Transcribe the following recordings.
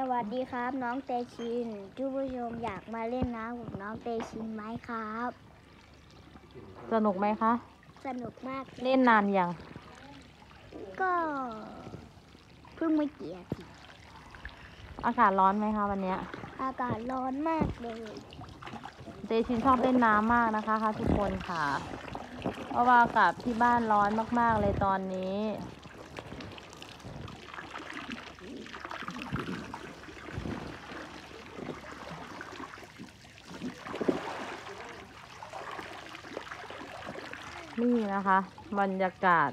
สวัสดีครับน้องเตชินทุกผู้ชมอยากมาเล่นน้ำกับน้องเตชินไหมครับ สนุกไหมคะ สนุกมากเล่นนานยังก็เพิ่งไม่กี่อาทิตย์อากาศร้อนไหมคะวันเนี้ยอากาศร้อนมากเลยเจชินชอบเล่นน้ำมากนะคะคะทุกคนค่ะ เพราะว่าอากาศที่บ้านร้อนมากๆเลยตอนนี้ นี่นะคะ บรรยากาศ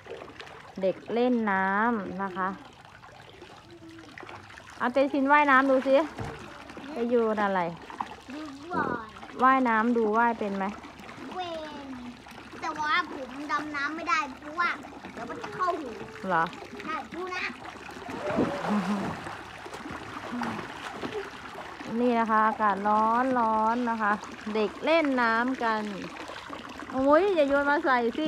เด็กเล่นน้ำนะคะเอาเตชินว่ายน้ำดูสิไปอยูนอะไรดูบ่อนว่ายน้ำดูว่ายเป็นไหมเวนแต่ว่าผมดำน้ำไม่ได้เพราะว่าเดี๋ยวมันจะเข้าหูเหรอใช่ดูนะ นี่นะคะ อากาศร้อนร้อนนะคะ เด็กเล่นน้ำกัน โอ้ยอย่าโยนมาใส่สิ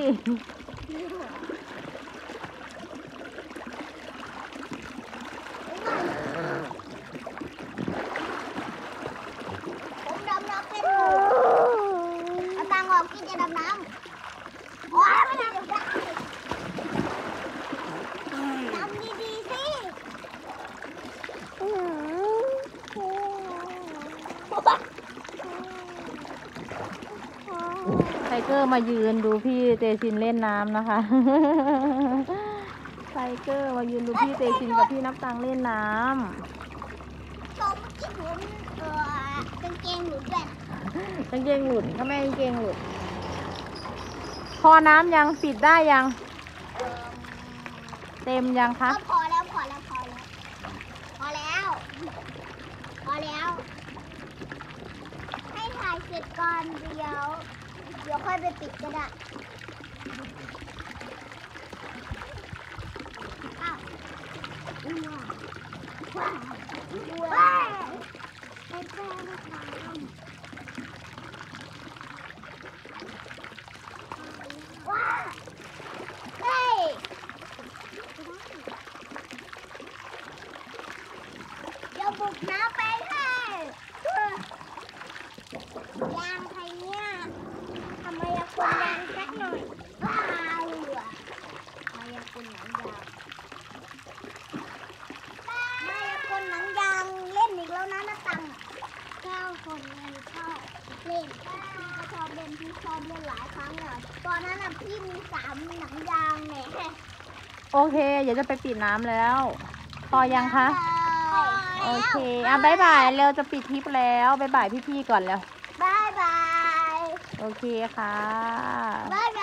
ผมดำน้ำเป็นอยู่เอาตังค์ออกกินจะดำน้ำโอ้ยไม่ได้เดี๋ยวได้ดำดีๆสิ ไทเกอร์มายืนดูพี่เตชินเล่นน้ำนะคะไทเกอร์มายืนดูพี่เตชินกับพี่นับตังเล่นน้ตรงเมื่อกี้ผมเอ่อกางเกงหลุดแบบำกางเกงหลุดถ้าไม่กางเกงหลุด พอน้ำยังปิดได้ยังเต็มยังคะ ก็พอแล้วพอแล้วพอแล้วพอแล้ว พอแล้ว ให้ถ่ายเสร็จก่อนเดี๋ยว เดี๋ยวค่อยไปปิดก็ได้อ้าวว้าวว้าว้าไปแป้งนะคะว้าวเฮ้ยเดี๋ยวบุกน้ำไปให้ยางใครเนี่ยทำไมยาคุณยางสักหน่อยว้าวอะมายาคุณหนังยางมายาคุณหนังยางเล่นอีกแล้วนะน้าตังเก้า คนเลยชอบเล่นพี่ก็ชอบเล่นพี่ชอบเล่นหลายครั้งเลยตอนนั้นน่ะพี่มีสามหนังยางแหน่โอเค เดี๋ยวจะไปปิดน้ำแล้ว พอยังคะพอโอแล้วเค อะบายบายเร็วจะปิดคลิปแล้วบายบายพี่ๆก่อนแล้ว บายบาย โอเคค่ะ บายบ